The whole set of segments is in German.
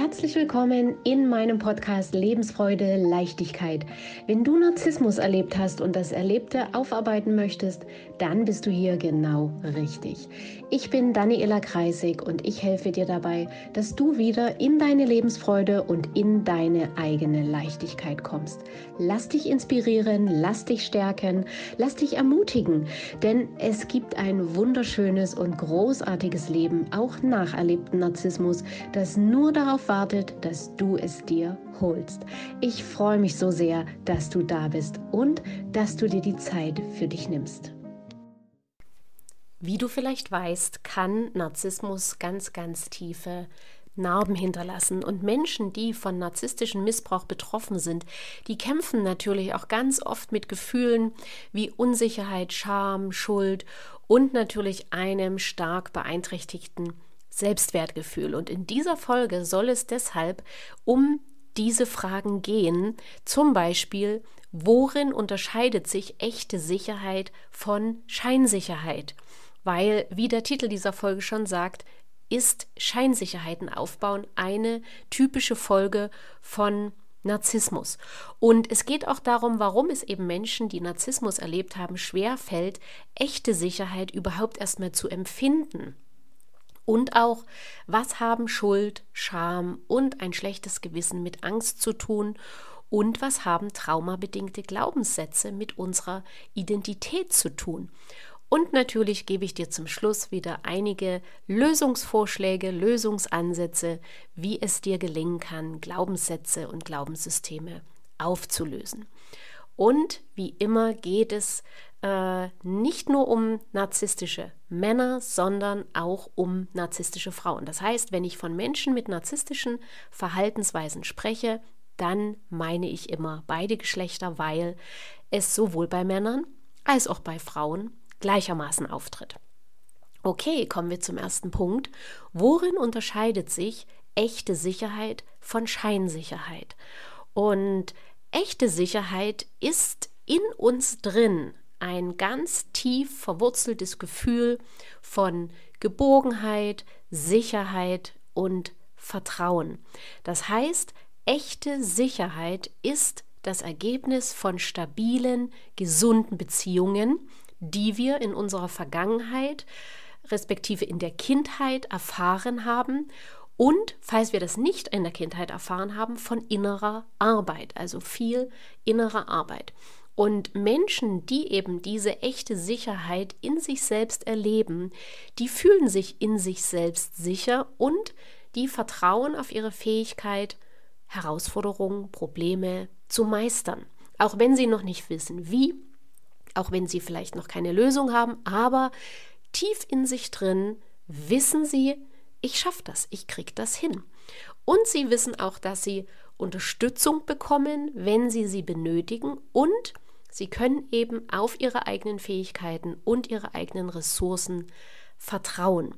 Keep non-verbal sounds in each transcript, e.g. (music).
Herzlich willkommen in meinem Podcast Lebensfreude, Leichtigkeit. Wenn du Narzissmus erlebt hast und das Erlebte aufarbeiten möchtest, dann bist du hier genau richtig. Ich bin Daniela Kreisig und ich helfe dir dabei, dass du wieder in deine Lebensfreude und in deine eigene Leichtigkeit kommst. Lass dich inspirieren, lass dich stärken, lass dich ermutigen, denn es gibt ein wunderschönes und großartiges Leben, auch nach erlebtem Narzissmus, das nur darauf wartet, dass du es dir holst. Ich freue mich so sehr, dass du da bist und dass du dir die Zeit für dich nimmst. Wie du vielleicht weißt, kann Narzissmus ganz, ganz tiefe Narben hinterlassen. Und Menschen, die von narzisstischem Missbrauch betroffen sind, die kämpfen natürlich auch ganz oft mit Gefühlen wie Unsicherheit, Scham, Schuld und natürlich einem stark beeinträchtigten Selbstwertgefühl. Und in dieser Folge soll es deshalb um diese Fragen gehen, zum Beispiel, worin unterscheidet sich echte Sicherheit von Scheinsicherheit? weil, wie der Titel dieser Folge schon sagt, ist Scheinsicherheiten aufbauen eine typische Folge von Narzissmus. Und es geht auch darum, warum es eben Menschen, die Narzissmus erlebt haben, schwer fällt, echte Sicherheit überhaupt erstmal zu empfinden. Und auch, was haben Schuld, Scham und ein schlechtes Gewissen mit Angst zu tun und was haben traumabedingte Glaubenssätze mit unserer Identität zu tun. Und natürlich gebe ich dir zum Schluss wieder einige Lösungsvorschläge, Lösungsansätze, wie es dir gelingen kann, Glaubenssätze und Glaubenssysteme aufzulösen. Und wie immer geht es äh, nicht nur um narzisstische Männer, sondern auch um narzisstische Frauen. Das heißt, wenn ich von Menschen mit narzisstischen Verhaltensweisen spreche, dann meine ich immer beide Geschlechter, weil es sowohl bei Männern als auch bei Frauen gleichermaßen auftritt. Okay, kommen wir zum ersten Punkt. Worin unterscheidet sich echte Sicherheit von Scheinsicherheit? Und echte Sicherheit ist in uns drin ein ganz tief verwurzeltes Gefühl von Geborgenheit, Sicherheit und Vertrauen. Das heißt, echte Sicherheit ist das Ergebnis von stabilen, gesunden Beziehungen, die wir in unserer Vergangenheit, respektive in der Kindheit erfahren haben und, falls wir das nicht in der Kindheit erfahren haben, von innerer Arbeit, also viel innerer Arbeit. Und Menschen, die eben diese echte Sicherheit in sich selbst erleben, die fühlen sich in sich selbst sicher und die vertrauen auf ihre Fähigkeit, Herausforderungen, Probleme zu meistern. Auch wenn sie noch nicht wissen, wie, auch wenn sie vielleicht noch keine Lösung haben, aber tief in sich drin wissen sie, ich schaffe das, ich kriege das hin. Und sie wissen auch, dass sie Unterstützung bekommen, wenn sie sie benötigen und sie können eben auf ihre eigenen Fähigkeiten und ihre eigenen Ressourcen vertrauen.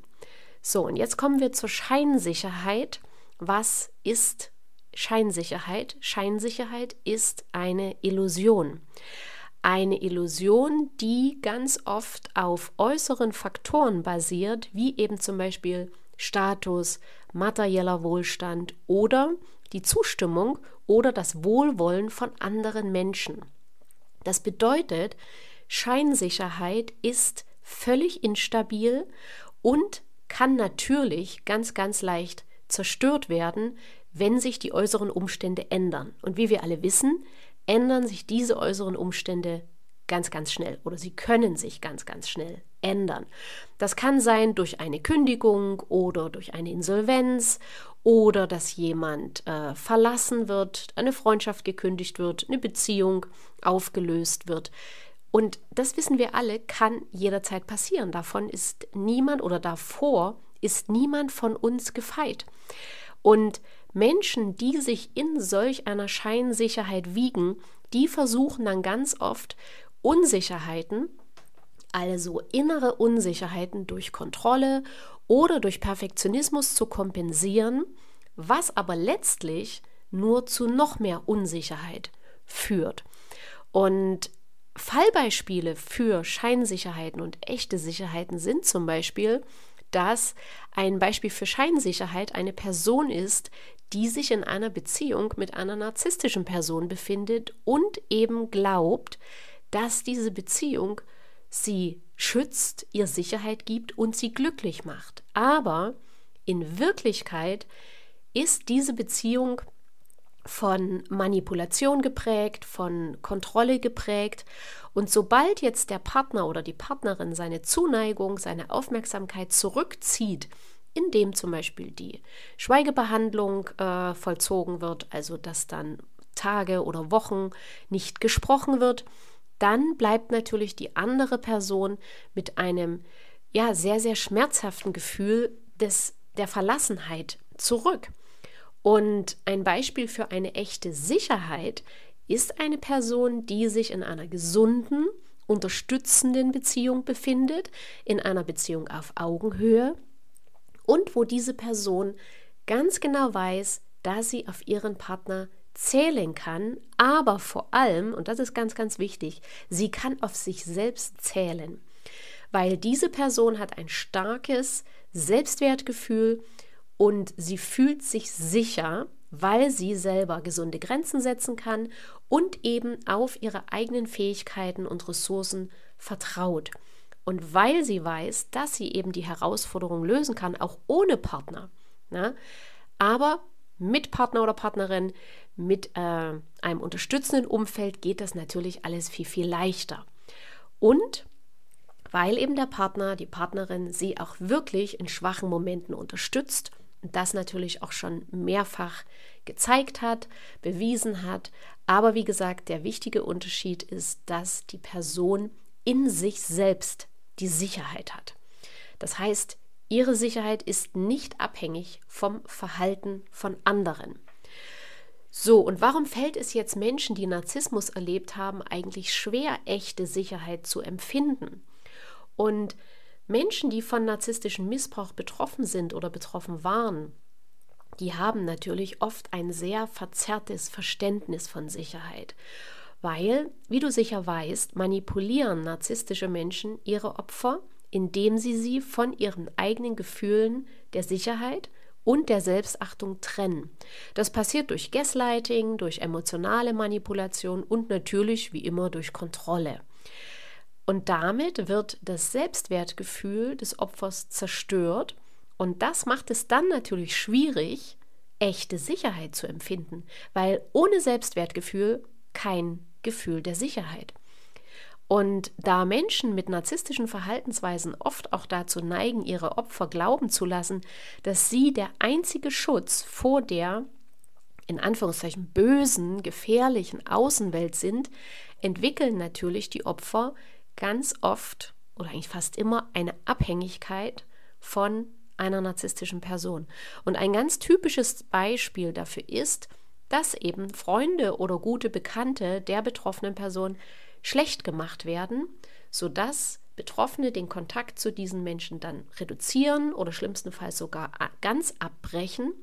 So, und jetzt kommen wir zur Scheinsicherheit. Was ist Scheinsicherheit? Scheinsicherheit ist eine Illusion eine Illusion, die ganz oft auf äußeren Faktoren basiert, wie eben zum Beispiel Status, materieller Wohlstand oder die Zustimmung oder das Wohlwollen von anderen Menschen. Das bedeutet, Scheinsicherheit ist völlig instabil und kann natürlich ganz, ganz leicht zerstört werden, wenn sich die äußeren Umstände ändern. Und wie wir alle wissen, ändern sich diese äußeren Umstände ganz, ganz schnell oder sie können sich ganz, ganz schnell ändern. Das kann sein durch eine Kündigung oder durch eine Insolvenz oder dass jemand äh, verlassen wird, eine Freundschaft gekündigt wird, eine Beziehung aufgelöst wird. Und das wissen wir alle, kann jederzeit passieren. Davon ist niemand oder davor ist niemand von uns gefeit. Und Menschen, die sich in solch einer Scheinsicherheit wiegen, die versuchen dann ganz oft Unsicherheiten, also innere Unsicherheiten durch Kontrolle oder durch Perfektionismus zu kompensieren, was aber letztlich nur zu noch mehr Unsicherheit führt. Und Fallbeispiele für Scheinsicherheiten und echte Sicherheiten sind zum Beispiel, dass ein Beispiel für Scheinsicherheit eine Person ist, die sich in einer Beziehung mit einer narzisstischen Person befindet und eben glaubt, dass diese Beziehung sie schützt, ihr Sicherheit gibt und sie glücklich macht. Aber in Wirklichkeit ist diese Beziehung von Manipulation geprägt, von Kontrolle geprägt. Und sobald jetzt der Partner oder die Partnerin seine Zuneigung, seine Aufmerksamkeit zurückzieht, indem zum Beispiel die Schweigebehandlung äh, vollzogen wird, also dass dann Tage oder Wochen nicht gesprochen wird, dann bleibt natürlich die andere Person mit einem ja sehr sehr schmerzhaften Gefühl des der Verlassenheit zurück. Und ein Beispiel für eine echte Sicherheit ist eine Person, die sich in einer gesunden, unterstützenden Beziehung befindet, in einer Beziehung auf Augenhöhe und wo diese Person ganz genau weiß, dass sie auf ihren Partner zählen kann, aber vor allem, und das ist ganz, ganz wichtig, sie kann auf sich selbst zählen, weil diese Person hat ein starkes Selbstwertgefühl und sie fühlt sich sicher, weil sie selber gesunde Grenzen setzen kann und eben auf ihre eigenen Fähigkeiten und Ressourcen vertraut. Und weil sie weiß, dass sie eben die Herausforderung lösen kann, auch ohne Partner. Ne? Aber mit Partner oder Partnerin, mit äh, einem unterstützenden Umfeld geht das natürlich alles viel, viel leichter. Und weil eben der Partner, die Partnerin sie auch wirklich in schwachen Momenten unterstützt das natürlich auch schon mehrfach gezeigt hat, bewiesen hat. Aber wie gesagt, der wichtige Unterschied ist, dass die Person in sich selbst die Sicherheit hat. Das heißt, ihre Sicherheit ist nicht abhängig vom Verhalten von anderen. So, und warum fällt es jetzt Menschen, die Narzissmus erlebt haben, eigentlich schwer, echte Sicherheit zu empfinden? Und Menschen, die von narzisstischem Missbrauch betroffen sind oder betroffen waren, die haben natürlich oft ein sehr verzerrtes Verständnis von Sicherheit. Weil, wie du sicher weißt, manipulieren narzisstische Menschen ihre Opfer, indem sie sie von ihren eigenen Gefühlen der Sicherheit und der Selbstachtung trennen. Das passiert durch Gaslighting, durch emotionale Manipulation und natürlich wie immer durch Kontrolle. Und damit wird das Selbstwertgefühl des Opfers zerstört. Und das macht es dann natürlich schwierig, echte Sicherheit zu empfinden, weil ohne Selbstwertgefühl kein Gefühl der Sicherheit. Und da Menschen mit narzisstischen Verhaltensweisen oft auch dazu neigen, ihre Opfer glauben zu lassen, dass sie der einzige Schutz vor der in Anführungszeichen bösen, gefährlichen Außenwelt sind, entwickeln natürlich die Opfer ganz oft oder eigentlich fast immer eine Abhängigkeit von einer narzisstischen Person. Und ein ganz typisches Beispiel dafür ist, dass eben Freunde oder gute Bekannte der betroffenen Person schlecht gemacht werden, sodass Betroffene den Kontakt zu diesen Menschen dann reduzieren oder schlimmstenfalls sogar ganz abbrechen.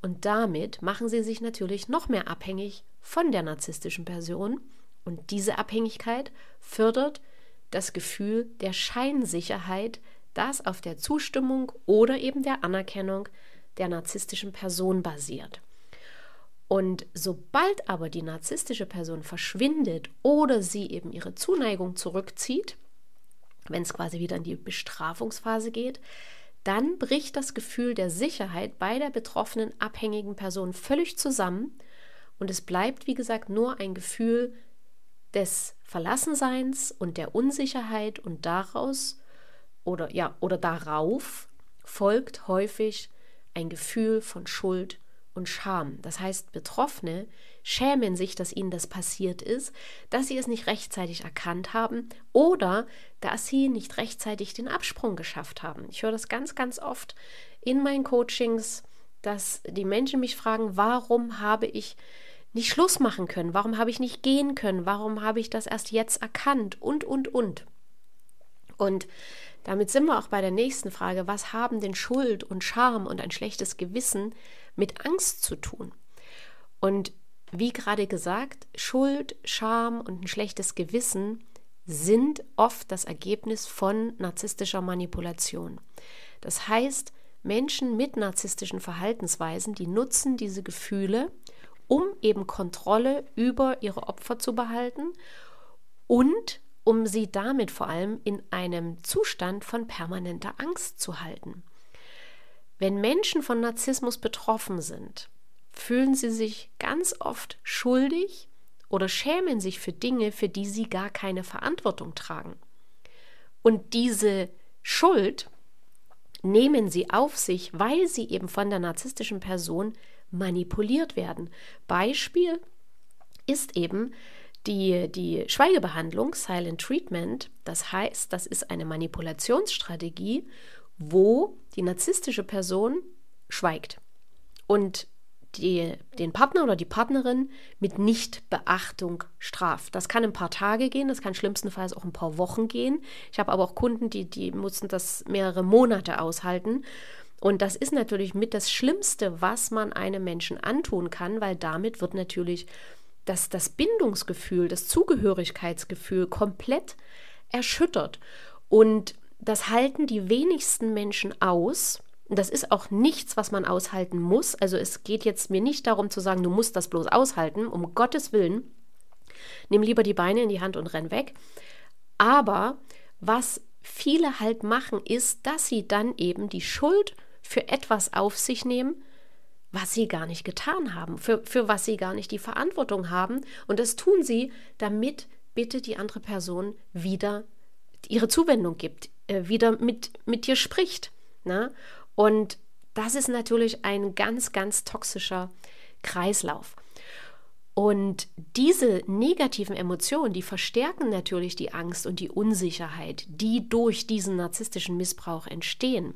Und damit machen sie sich natürlich noch mehr abhängig von der narzisstischen Person. Und diese Abhängigkeit fördert das Gefühl der Scheinsicherheit, das auf der Zustimmung oder eben der Anerkennung der narzisstischen Person basiert. Und sobald aber die narzisstische Person verschwindet oder sie eben ihre Zuneigung zurückzieht, wenn es quasi wieder in die Bestrafungsphase geht, dann bricht das Gefühl der Sicherheit bei der betroffenen abhängigen Person völlig zusammen. Und es bleibt, wie gesagt, nur ein Gefühl des Verlassenseins und der Unsicherheit. Und daraus oder ja oder darauf folgt häufig ein Gefühl von Schuld und Scham. Das heißt, Betroffene schämen sich, dass ihnen das passiert ist, dass sie es nicht rechtzeitig erkannt haben oder dass sie nicht rechtzeitig den Absprung geschafft haben. Ich höre das ganz, ganz oft in meinen Coachings, dass die Menschen mich fragen, warum habe ich nicht Schluss machen können? Warum habe ich nicht gehen können? Warum habe ich das erst jetzt erkannt? Und, und, und. Und damit sind wir auch bei der nächsten Frage. Was haben denn Schuld und Scham und ein schlechtes Gewissen mit Angst zu tun? Und wie gerade gesagt, Schuld, Scham und ein schlechtes Gewissen sind oft das Ergebnis von narzisstischer Manipulation. Das heißt, Menschen mit narzisstischen Verhaltensweisen, die nutzen diese Gefühle, um eben Kontrolle über ihre Opfer zu behalten und um sie damit vor allem in einem Zustand von permanenter Angst zu halten. Wenn Menschen von Narzissmus betroffen sind, fühlen sie sich ganz oft schuldig oder schämen sich für Dinge, für die sie gar keine Verantwortung tragen. Und diese Schuld nehmen sie auf sich, weil sie eben von der narzisstischen Person manipuliert werden. Beispiel ist eben die, die Schweigebehandlung, Silent Treatment. Das heißt, das ist eine Manipulationsstrategie, wo die narzisstische Person schweigt und die, den Partner oder die Partnerin mit Nichtbeachtung straft. Das kann ein paar Tage gehen, das kann schlimmstenfalls auch ein paar Wochen gehen. Ich habe aber auch Kunden, die, die mussten das mehrere Monate aushalten. Und das ist natürlich mit das Schlimmste, was man einem Menschen antun kann, weil damit wird natürlich das, das Bindungsgefühl, das Zugehörigkeitsgefühl komplett erschüttert. Und das halten die wenigsten Menschen aus. Das ist auch nichts, was man aushalten muss. Also es geht jetzt mir nicht darum zu sagen, du musst das bloß aushalten, um Gottes Willen. Nimm lieber die Beine in die Hand und renn weg. Aber was viele halt machen, ist, dass sie dann eben die Schuld für etwas auf sich nehmen, was sie gar nicht getan haben, für, für was sie gar nicht die Verantwortung haben. Und das tun sie, damit bitte die andere Person wieder ihre Zuwendung gibt, äh, wieder mit, mit dir spricht. Ne? Und das ist natürlich ein ganz, ganz toxischer Kreislauf. Und diese negativen Emotionen, die verstärken natürlich die Angst und die Unsicherheit, die durch diesen narzisstischen Missbrauch entstehen.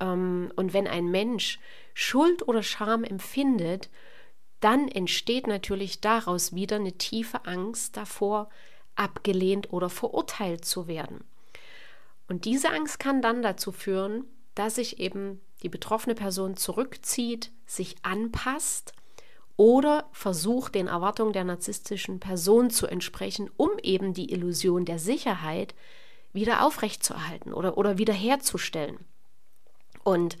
Ähm, und wenn ein Mensch Schuld oder Scham empfindet, dann entsteht natürlich daraus wieder eine tiefe Angst davor, abgelehnt oder verurteilt zu werden. Und diese Angst kann dann dazu führen, dass sich eben die betroffene Person zurückzieht, sich anpasst oder versucht, den Erwartungen der narzisstischen Person zu entsprechen, um eben die Illusion der Sicherheit wieder aufrechtzuerhalten oder, oder wiederherzustellen. Und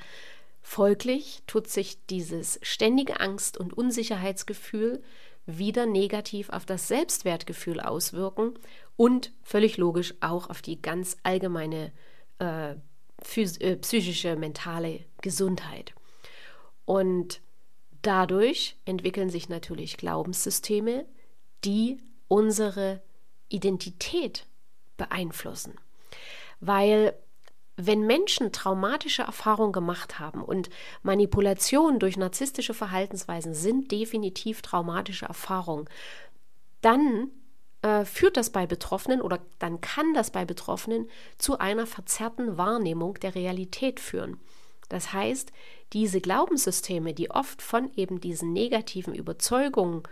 folglich tut sich dieses ständige Angst- und Unsicherheitsgefühl wieder negativ auf das Selbstwertgefühl auswirken und völlig logisch auch auf die ganz allgemeine äh, äh, psychische, mentale Gesundheit. Und dadurch entwickeln sich natürlich Glaubenssysteme, die unsere Identität beeinflussen. Weil wenn Menschen traumatische Erfahrungen gemacht haben und Manipulation durch narzisstische Verhaltensweisen sind definitiv traumatische Erfahrungen, dann äh, führt das bei Betroffenen oder dann kann das bei Betroffenen zu einer verzerrten Wahrnehmung der Realität führen. Das heißt, diese Glaubenssysteme, die oft von eben diesen negativen Überzeugungen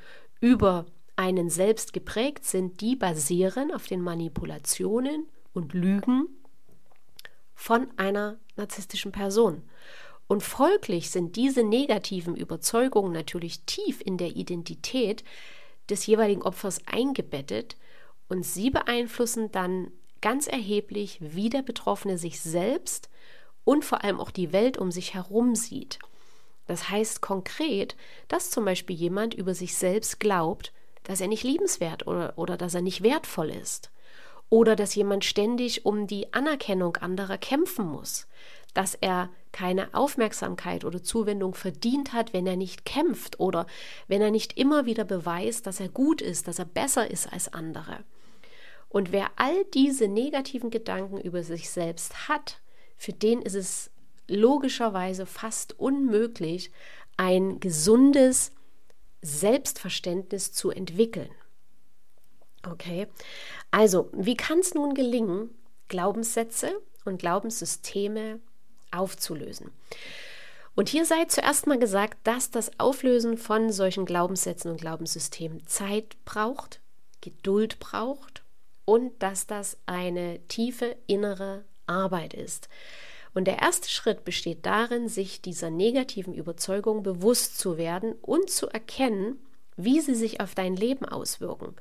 über einen selbst geprägt sind, die basieren auf den Manipulationen und Lügen von einer narzisstischen Person. Und folglich sind diese negativen Überzeugungen natürlich tief in der Identität des jeweiligen Opfers eingebettet und sie beeinflussen dann ganz erheblich, wie der Betroffene sich selbst und vor allem auch die Welt um sich herum sieht. Das heißt konkret, dass zum Beispiel jemand über sich selbst glaubt, dass er nicht liebenswert oder, oder dass er nicht wertvoll ist oder dass jemand ständig um die Anerkennung anderer kämpfen muss, dass er keine Aufmerksamkeit oder Zuwendung verdient hat, wenn er nicht kämpft oder wenn er nicht immer wieder beweist, dass er gut ist, dass er besser ist als andere. Und wer all diese negativen Gedanken über sich selbst hat, für den ist es logischerweise fast unmöglich, ein gesundes Selbstverständnis zu entwickeln. Okay, also wie kann es nun gelingen, Glaubenssätze und Glaubenssysteme aufzulösen? Und hier sei zuerst mal gesagt, dass das Auflösen von solchen Glaubenssätzen und Glaubenssystemen Zeit braucht, Geduld braucht und dass das eine tiefe innere Arbeit ist. Und der erste Schritt besteht darin, sich dieser negativen Überzeugung bewusst zu werden und zu erkennen, wie sie sich auf dein Leben auswirken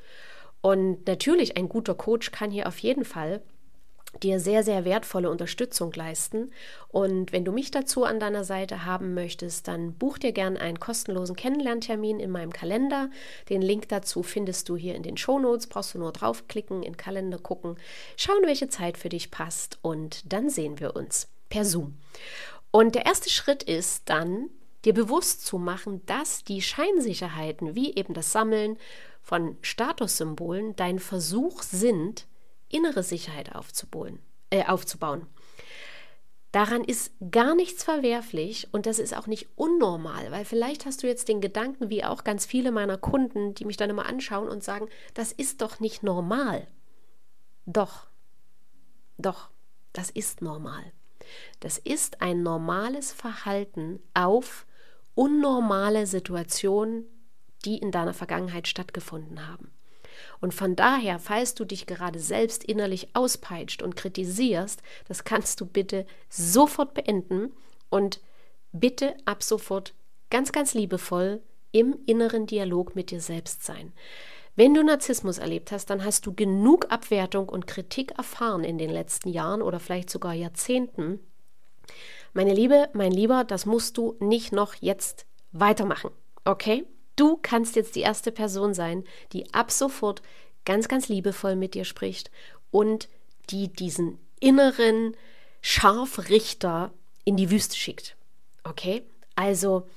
und natürlich, ein guter Coach kann hier auf jeden Fall dir sehr, sehr wertvolle Unterstützung leisten. Und wenn du mich dazu an deiner Seite haben möchtest, dann buch dir gern einen kostenlosen Kennenlerntermin in meinem Kalender. Den Link dazu findest du hier in den Shownotes. Brauchst du nur draufklicken, in Kalender gucken, schauen, welche Zeit für dich passt und dann sehen wir uns per Zoom. Und der erste Schritt ist dann, dir bewusst zu machen, dass die Scheinsicherheiten, wie eben das Sammeln von Statussymbolen, dein Versuch sind, innere Sicherheit aufzubauen. Äh, aufzubauen. Daran ist gar nichts verwerflich und das ist auch nicht unnormal, weil vielleicht hast du jetzt den Gedanken, wie auch ganz viele meiner Kunden, die mich dann immer anschauen und sagen, das ist doch nicht normal. Doch, doch, das ist normal. Das ist ein normales Verhalten auf unnormale Situationen, die in deiner Vergangenheit stattgefunden haben. Und von daher, falls du dich gerade selbst innerlich auspeitscht und kritisierst, das kannst du bitte sofort beenden und bitte ab sofort ganz, ganz liebevoll im inneren Dialog mit dir selbst sein. Wenn du Narzissmus erlebt hast, dann hast du genug Abwertung und Kritik erfahren in den letzten Jahren oder vielleicht sogar Jahrzehnten. Meine Liebe, mein Lieber, das musst du nicht noch jetzt weitermachen. Okay? Du kannst jetzt die erste Person sein, die ab sofort ganz, ganz liebevoll mit dir spricht und die diesen inneren Scharfrichter in die Wüste schickt. Okay? Also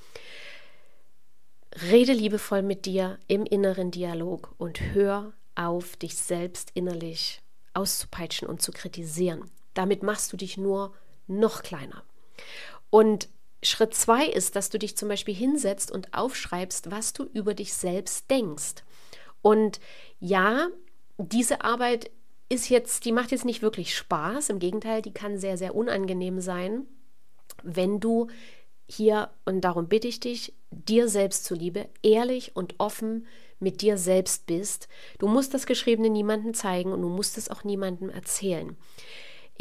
rede liebevoll mit dir im inneren Dialog und hör auf, dich selbst innerlich auszupeitschen und zu kritisieren. Damit machst du dich nur noch kleiner. Und Schritt zwei ist, dass du dich zum Beispiel hinsetzt und aufschreibst, was du über dich selbst denkst. Und ja, diese Arbeit ist jetzt, die macht jetzt nicht wirklich Spaß. Im Gegenteil, die kann sehr, sehr unangenehm sein, wenn du hier, und darum bitte ich dich, dir selbst zuliebe, ehrlich und offen mit dir selbst bist. Du musst das Geschriebene niemandem zeigen und du musst es auch niemandem erzählen.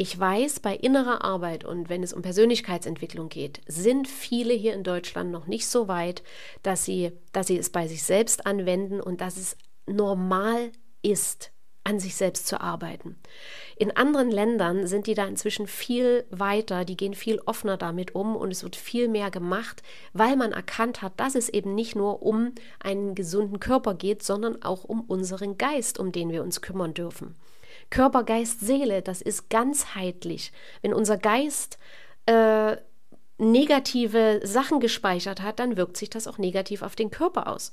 Ich weiß, bei innerer Arbeit und wenn es um Persönlichkeitsentwicklung geht, sind viele hier in Deutschland noch nicht so weit, dass sie, dass sie es bei sich selbst anwenden und dass es normal ist, an sich selbst zu arbeiten. In anderen Ländern sind die da inzwischen viel weiter, die gehen viel offener damit um und es wird viel mehr gemacht, weil man erkannt hat, dass es eben nicht nur um einen gesunden Körper geht, sondern auch um unseren Geist, um den wir uns kümmern dürfen. Körper, Geist, Seele, das ist ganzheitlich. Wenn unser Geist äh, negative Sachen gespeichert hat, dann wirkt sich das auch negativ auf den Körper aus.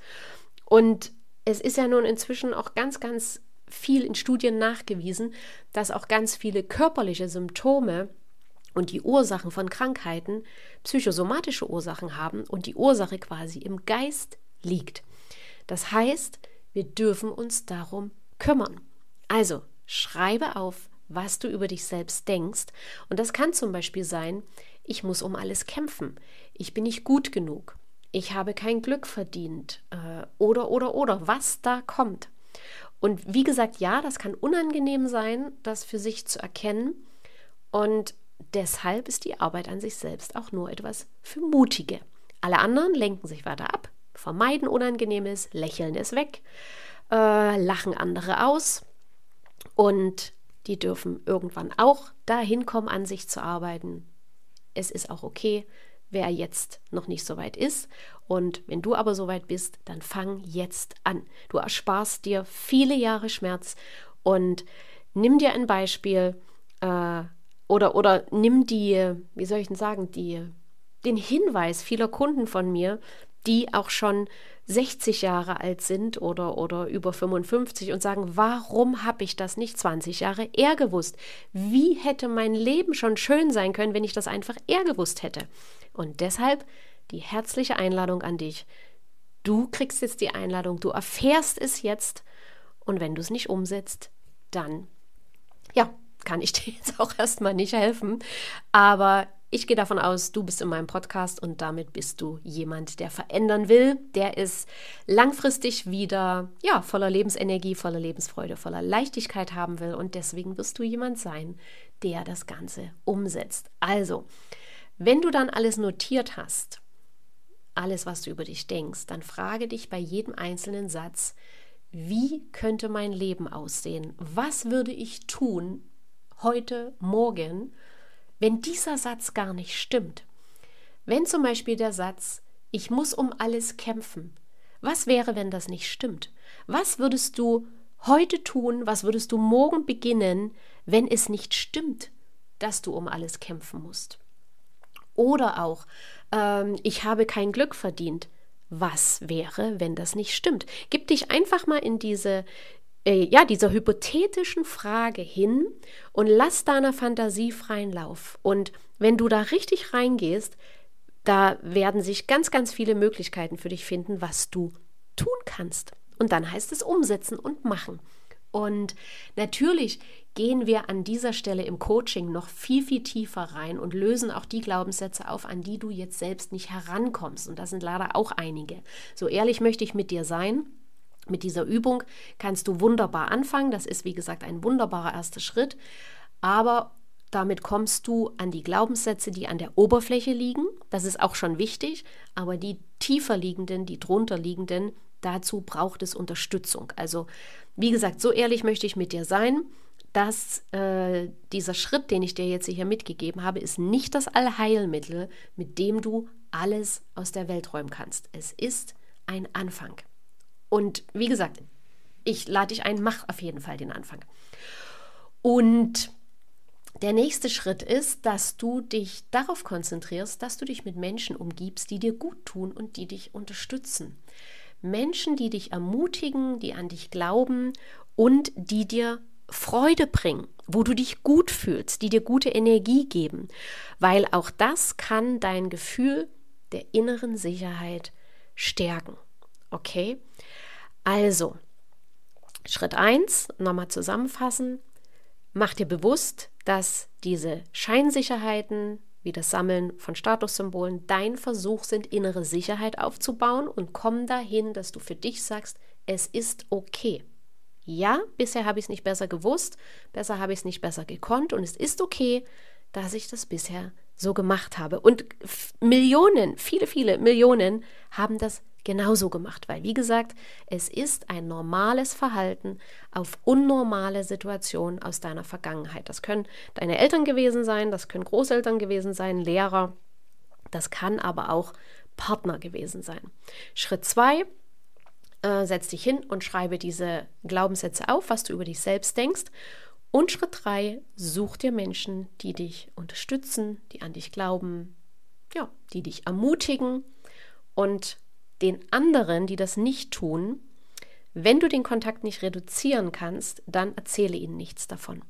Und es ist ja nun inzwischen auch ganz, ganz viel in Studien nachgewiesen, dass auch ganz viele körperliche Symptome und die Ursachen von Krankheiten psychosomatische Ursachen haben und die Ursache quasi im Geist liegt. Das heißt, wir dürfen uns darum kümmern. Also, Schreibe auf, was du über dich selbst denkst. Und das kann zum Beispiel sein, ich muss um alles kämpfen. Ich bin nicht gut genug. Ich habe kein Glück verdient. Äh, oder, oder, oder, was da kommt. Und wie gesagt, ja, das kann unangenehm sein, das für sich zu erkennen. Und deshalb ist die Arbeit an sich selbst auch nur etwas für Mutige. Alle anderen lenken sich weiter ab, vermeiden Unangenehmes, lächeln es weg, äh, lachen andere aus, und die dürfen irgendwann auch dahin kommen, an sich zu arbeiten. Es ist auch okay, wer jetzt noch nicht so weit ist. Und wenn du aber so weit bist, dann fang jetzt an. Du ersparst dir viele Jahre Schmerz und nimm dir ein Beispiel äh, oder, oder nimm die, wie soll ich denn sagen, die, den Hinweis vieler Kunden von mir, die auch schon 60 Jahre alt sind oder, oder über 55 und sagen, warum habe ich das nicht 20 Jahre eher gewusst? Wie hätte mein Leben schon schön sein können, wenn ich das einfach eher gewusst hätte? Und deshalb die herzliche Einladung an dich. Du kriegst jetzt die Einladung, du erfährst es jetzt und wenn du es nicht umsetzt, dann, ja, kann ich (laughs) dir jetzt auch erstmal nicht helfen. Aber ich gehe davon aus, du bist in meinem Podcast und damit bist du jemand, der verändern will, der es langfristig wieder ja, voller Lebensenergie, voller Lebensfreude, voller Leichtigkeit haben will und deswegen wirst du jemand sein, der das Ganze umsetzt. Also, wenn du dann alles notiert hast, alles, was du über dich denkst, dann frage dich bei jedem einzelnen Satz, wie könnte mein Leben aussehen? Was würde ich tun heute, morgen, wenn dieser Satz gar nicht stimmt. Wenn zum Beispiel der Satz, ich muss um alles kämpfen, was wäre, wenn das nicht stimmt? Was würdest du heute tun, was würdest du morgen beginnen, wenn es nicht stimmt, dass du um alles kämpfen musst? Oder auch, ähm, ich habe kein Glück verdient. Was wäre, wenn das nicht stimmt? Gib dich einfach mal in diese, äh, ja, dieser hypothetischen Frage hin und lass deiner Fantasie freien Lauf. Und wenn du da richtig reingehst, da werden sich ganz, ganz viele Möglichkeiten für dich finden, was du tun kannst. Und dann heißt es umsetzen und machen. Und natürlich gehen wir an dieser Stelle im Coaching noch viel, viel tiefer rein und lösen auch die Glaubenssätze auf, an die du jetzt selbst nicht herankommst. Und das sind leider auch einige. So ehrlich möchte ich mit dir sein. Mit dieser Übung kannst du wunderbar anfangen. Das ist, wie gesagt, ein wunderbarer erster Schritt. Aber damit kommst du an die Glaubenssätze, die an der Oberfläche liegen. Das ist auch schon wichtig. Aber die tiefer liegenden, die drunter liegenden, dazu braucht es Unterstützung. Also, wie gesagt, so ehrlich möchte ich mit dir sein dass äh, dieser Schritt, den ich dir jetzt hier mitgegeben habe, ist nicht das Allheilmittel, mit dem du alles aus der Welt räumen kannst. Es ist ein Anfang. Und wie gesagt, ich lade dich ein, mach auf jeden Fall den Anfang. Und der nächste Schritt ist, dass du dich darauf konzentrierst, dass du dich mit Menschen umgibst, die dir gut tun und die dich unterstützen. Menschen, die dich ermutigen, die an dich glauben und die dir Freude bringen, wo du dich gut fühlst, die dir gute Energie geben, weil auch das kann dein Gefühl der inneren Sicherheit stärken. Okay? Also, Schritt 1, nochmal zusammenfassen, mach dir bewusst, dass diese Scheinsicherheiten, wie das Sammeln von Statussymbolen, dein Versuch sind, innere Sicherheit aufzubauen und komm dahin, dass du für dich sagst, es ist okay. Ja, bisher habe ich es nicht besser gewusst, besser habe ich es nicht besser gekonnt und es ist okay, dass ich das bisher so gemacht habe. Und Millionen, viele, viele Millionen haben das genauso gemacht, weil, wie gesagt, es ist ein normales Verhalten auf unnormale Situationen aus deiner Vergangenheit. Das können deine Eltern gewesen sein, das können Großeltern gewesen sein, Lehrer, das kann aber auch Partner gewesen sein. Schritt zwei, äh, setz dich hin und schreibe diese Glaubenssätze auf, was du über dich selbst denkst. Und Schritt drei, such dir Menschen, die dich unterstützen, die an dich glauben, ja, die dich ermutigen. Und den anderen, die das nicht tun, wenn du den Kontakt nicht reduzieren kannst, dann erzähle ihnen nichts davon.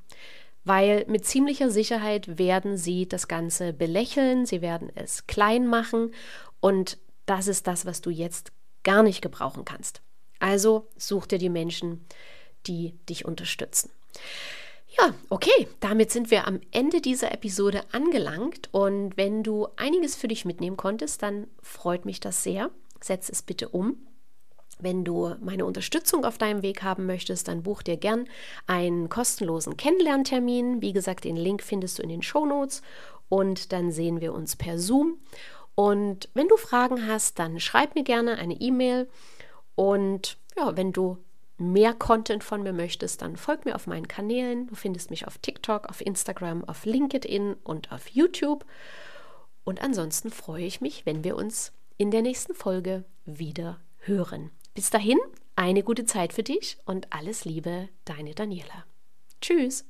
Weil mit ziemlicher Sicherheit werden sie das Ganze belächeln, sie werden es klein machen und das ist das, was du jetzt gar nicht gebrauchen kannst. Also such dir die Menschen, die dich unterstützen. Ja, okay, damit sind wir am Ende dieser Episode angelangt und wenn du einiges für dich mitnehmen konntest, dann freut mich das sehr. Setz es bitte um. Wenn du meine Unterstützung auf deinem Weg haben möchtest, dann buch dir gern einen kostenlosen Kennenlerntermin. Wie gesagt, den Link findest du in den Show Notes und dann sehen wir uns per Zoom. Und wenn du Fragen hast, dann schreib mir gerne eine E-Mail und ja, wenn du mehr Content von mir möchtest, dann folg mir auf meinen Kanälen. Du findest mich auf TikTok, auf Instagram, auf LinkedIn und auf YouTube. Und ansonsten freue ich mich, wenn wir uns in der nächsten Folge wieder hören. Bis dahin, eine gute Zeit für dich und alles Liebe, deine Daniela. Tschüss.